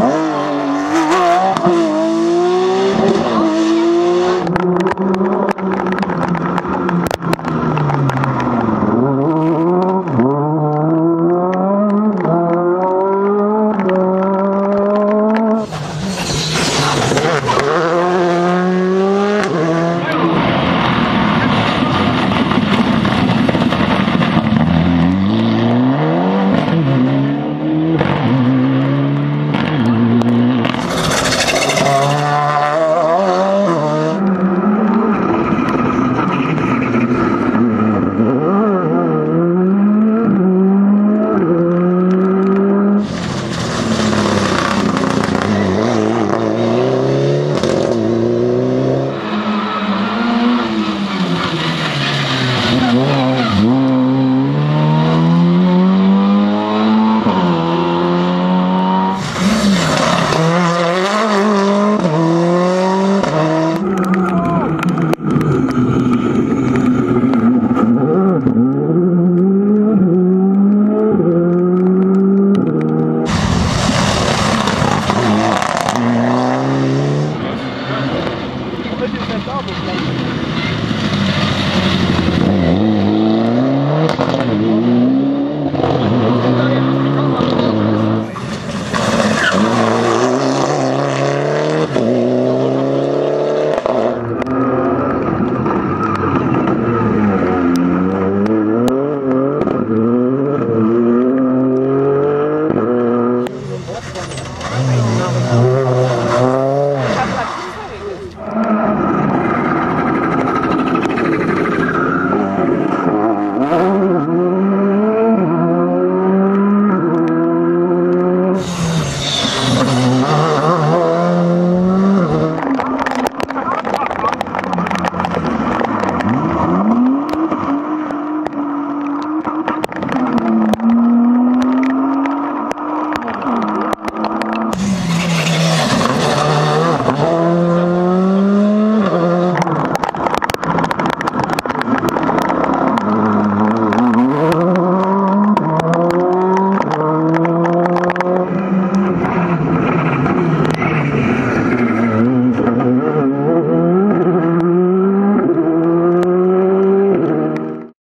Oh. dit is net.